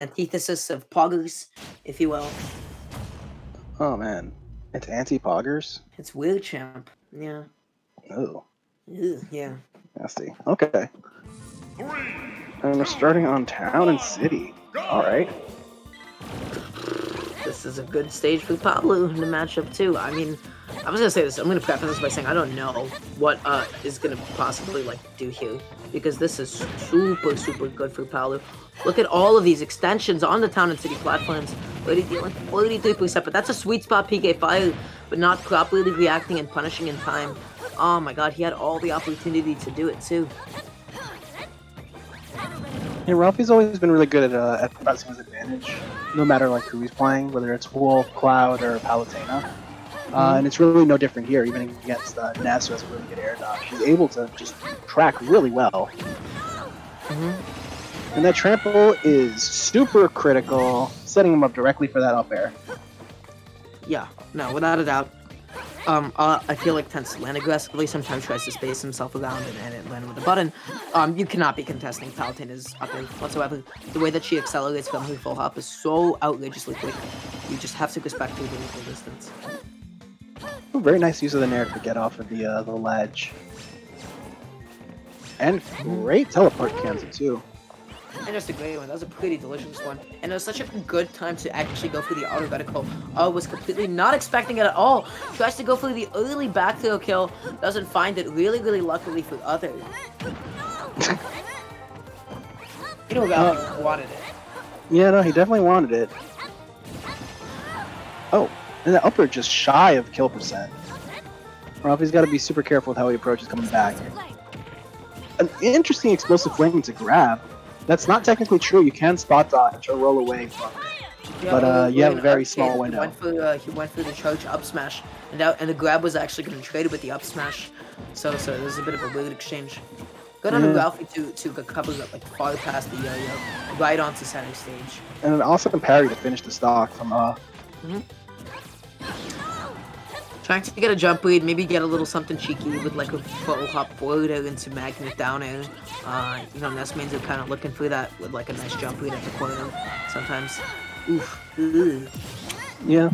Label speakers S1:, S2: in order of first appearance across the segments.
S1: antithesis of poggers, if you will.
S2: Oh man, it's anti-poggers.
S1: It's weird, champ. Yeah.
S2: Oh,
S1: yeah.
S2: nasty. Okay. Three, And we're starting on town and city. All right.
S1: This is a good stage for Pablo to match up too. I mean, I was gonna say this. I'm gonna preface this by saying I don't know what uh is gonna possibly like do here because this is super super good for Pablo. Look at all of these extensions on the town and city platforms. Already dealing 43%, but that's a sweet spot PK fire, but not properly reacting and punishing in time. Oh my god, he had all the opportunity to do it too.
S2: Yeah, Ralphie's always been really good at uh, at his advantage, no matter like who he's playing, whether it's Wolf, Cloud, or Palutena. Uh, and it's really no different here, even against uh, Ness, who has a really good air dodge. He's able to just track really well. And that trample is super critical, setting him up directly for that up air.
S1: Yeah, no, without a doubt. Um, uh, I feel like tends to land aggressively, sometimes tries to space himself around and, and it landed with a button. Um, you cannot be contesting Palutena's up air whatsoever. The way that she accelerates from her full hop is so outrageously quick. You just have to respect her vertical distance.
S2: Ooh, very nice use of the Nair to get off of the uh, the ledge. And great teleport Kanza too.
S1: And just a great one. That was a pretty delicious one. And it was such a good time to actually go for the auto reticle. I was completely not expecting it at all. Tries to go for the early back throw kill. Doesn't find it really, really luckily for other. you know Ralphie wanted it.
S2: Yeah, no, he definitely wanted it. Oh, and the upper just shy of kill percent. Ralphie's got to be super careful with how he approaches coming back. An interesting explosive flame to grab. That's not technically true. You can spot dodge or roll away from it. But, uh, you have a very small
S1: kick.
S2: window.
S1: He went for, uh, he went for the charge up smash, and that, and the grab was actually going to trade with the up smash. So so there's a bit of a weird exchange. Good on
S2: Yeah.
S1: Ralphie to to cover up like far past the yo-yo, right onto center stage.
S2: And an awesome parry to finish the stock from uh.
S1: Trying to get a jump lead, maybe get a little something cheeky with like a full hop forward into magnet down air. Uh, you know, Nessmains are kind of looking for that with like a nice jump lead at the corner sometimes. Oof. Ugh.
S2: Yeah.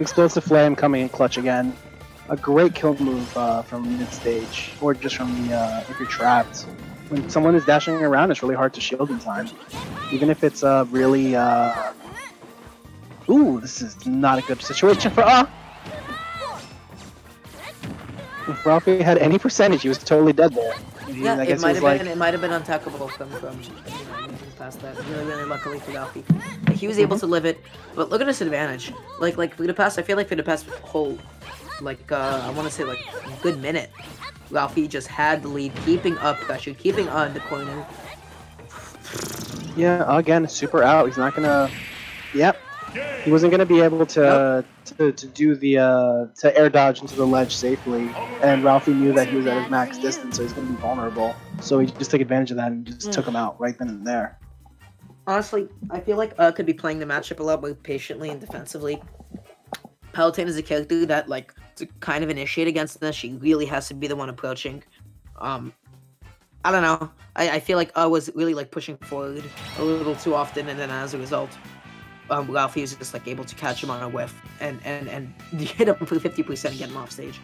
S2: Explosive flame coming in clutch again. A great kill move uh, from mid stage, or just from the uh, if you're trapped. When someone is dashing around, it's really hard to shield in time, even if it's uh, really. Uh... Ooh, this is not a good situation for uh. If Ralphie had any percentage, he was totally dead there. He-
S1: Yeah,
S2: I
S1: it might have
S2: was like,
S1: been it might have been untouchable from from you know, past that. Really, really luckily for Ralphie. Like, he was able to live it, but look at his advantage. Like like for the past, I feel like for the past whole, like uh, I want to say like good minute, Ralphie just had the lead, keeping up pressure, keeping on the corner.
S2: Yeah, again, super out. He's not gonna. Yep. He wasn't gonna be able to to, to do the uh, to air dodge into the ledge safely, and Ralphie knew that he was at his max distance, so he's gonna be vulnerable. So he just took advantage of that and just took him out right then and there.
S1: Honestly, I feel like uh could be playing the matchup a lot more patiently and defensively. Palutena is a character that like to kind of initiate against this. She really has to be the one approaching. Um, I don't know. I, I feel like I was really like pushing forward a little too often, and then as a result, um, Ralphie was just like able to catch him on a whiff and and and hit him for fifty percent and get him off stage.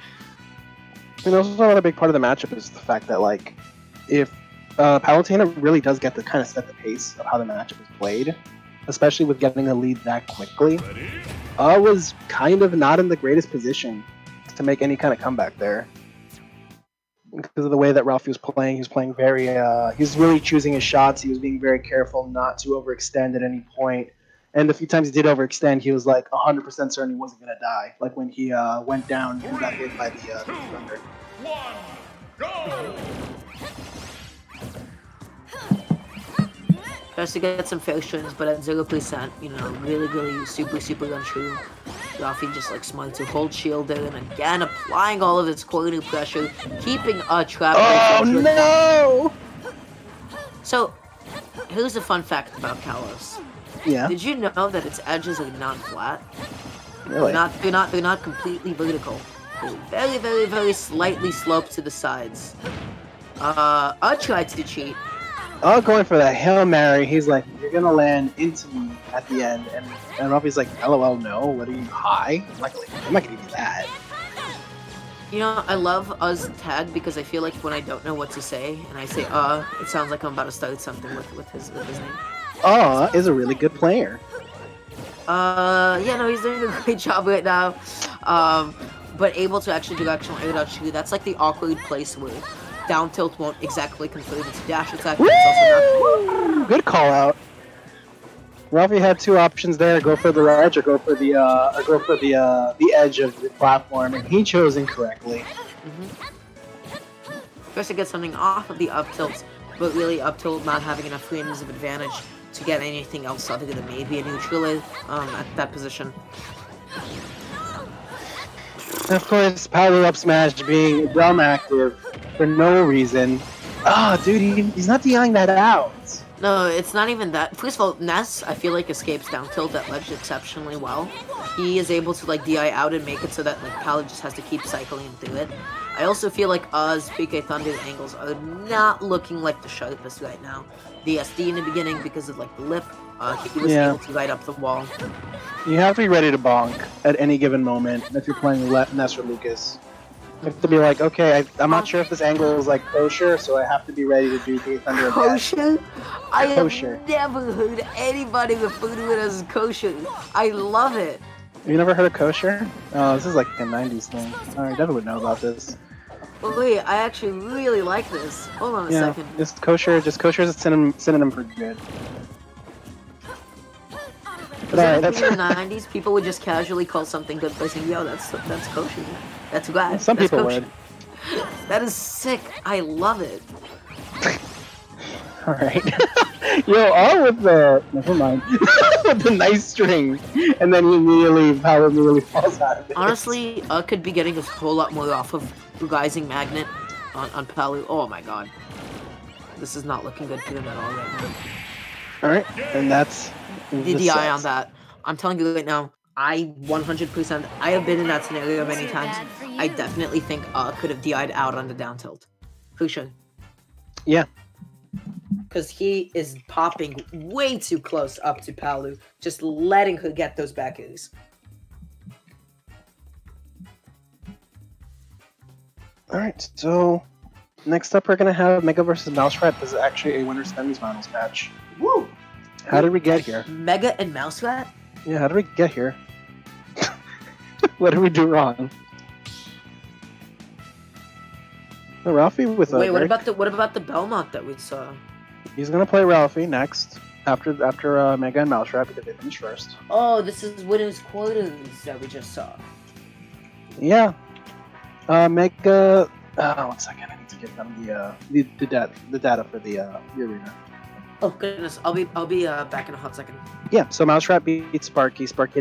S2: And also another big part of the matchup is the fact that like if uh, Palutena really does get to kind of set the pace of how the matchup is played, especially with getting a lead that quickly. Uh was kind of not in the greatest position to make any kind of comeback there. Because of the way that Ralphie was playing, he was playing very uh he was really choosing his shots, he was being very careful not to overextend at any point. And the few times he did overextend, he was like 100% certain he wasn't going to die. Like when he uh, went down and got hit by the, uh, the thunder.
S1: Tries to get some fair but at zero percent, you know, really, really super, super untrue. Ralphie just like smart to hold shield there, and again applying all of its corner pressure, keeping a trap.
S2: Oh no!
S1: So, here's a fun fact about Kalos.
S2: Yeah,
S1: Did you know that its edges are not flat?
S2: really.
S1: They're not. They're not. They're not completely vertical. They're very, very, very slightly sloped to the sides. Uh, I tried to cheat,
S2: all going for that hail mary. He's like, "You're gonna land into me at the end," and and Ralphie's like, "LOL, no. What are you high? I'm not, gonna- I'm not gonna do that."
S1: You know, I love us tag because I feel like when I don't know what to say and I say uh, it sounds like I'm about to start something with, with his with his name.
S2: Aw is a really good player.
S1: Uh, yeah, no, he's doing a great job right now. Um, but able to actually do actual air dodge too. That's like the awkward place where down tilt won't exactly confirm its dash attack. But it's also not.
S2: Good call out. Ralphie had two options there: go for the edge or go for the uh, or go for the uh, the edge of the platform, and he chose incorrectly.
S1: Mm-hmm. First to get something off of the up tilt, but really up tilt not having enough frames of advantage to get anything else other than maybe a neutral um, at that position.
S2: Of course, power up smash being dumb active for no reason. Ah, dude, he, he's not dealing that out.
S1: No, it's not even that. First of all, Ness, I feel like escapes down tilt that ledge exceptionally well. He is able to like DI out and make it so that like Palu just has to keep cycling through it. I also feel like Oz, PK Thunder's angles are not looking like the sharpest right now. The SD in the beginning because of like the lip, uh, he was
S2: Yeah.
S1: able to light up the wall.
S2: You have to be ready to bonk at any given moment if you're playing Le- Ness or Lucas. Have to be like, okay, I, I'm not sure if this angle is like kosher, so I have to be ready to do the Thunder.
S1: Kosher? I have
S2: Kosher.
S1: never heard anybody refer to it as kosher. I love it.
S2: You never heard of kosher? Oh, this is like a 90s thing. Oh, Devin would know about this.
S1: But wait, I actually really like this. Hold on a
S2: Yeah,
S1: second.
S2: just kosher. Just kosher is a synonym, synonym for good. But alright,
S1: Because
S2: that's
S1: in the '90s, people would just casually call something good by saying, "Yo, that's that's kosher. That's good."
S2: Some
S1: that's
S2: people
S1: kosher."
S2: would.
S1: That is sick. I love it.
S2: Alright. Yo, all with the never mind. with the nice string. And then he immediately power immediately falls out of it.
S1: Honestly, uh, could be getting a whole lot more off of Rising Magnet on on Palu. Oh my god, this is not looking good for them at all right now.
S2: Alright, and that's
S1: The DI on that. I'm telling you right now. I 100%. I have been in that scenario many times. I definitely think uh could have DI'd out on the down tilt. For sure.
S2: Yeah.
S1: Because he is popping way too close up to Palu, just letting her get those back airs.
S2: Alright, so next up we're gonna have Mega versus Mouse Rat. This is actually a winner semis finals match. How did we get here?
S1: Mega and Mouse Rat?
S2: Yeah, how did we get here? what did we do wrong? No, Ralphie with a
S1: Wait, what about the what about the Belmont that we saw?
S2: he's gonna play Ralphie next after after uh, Mega and Mouse Rat because they finished first.
S1: Oh, this is winners quarters that we just saw.
S2: Yeah. Uh, Mega. Uh, one second, I need to get them the uh, the the, data the data for the uh, the arena.
S1: Oh goodness, I'll be I'll be uh, back in a hot second.
S2: Yeah, so Mouse Rat beat Sparky. Sparky